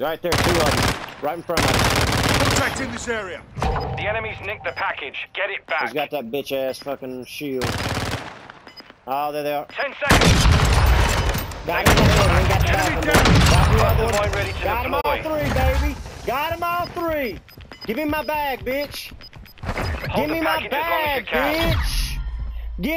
Right there, two of them. Right in front of us. Contact in this area. The enemy's nicked the package. Get it back. He's got that bitch ass fucking shield. Oh, there they are. Ten seconds. Got him all three. We got the Enemy back one. Got one. ready to him all three, baby. Got him all three. Give me my bag, bitch. Hold Give me my bag, bitch.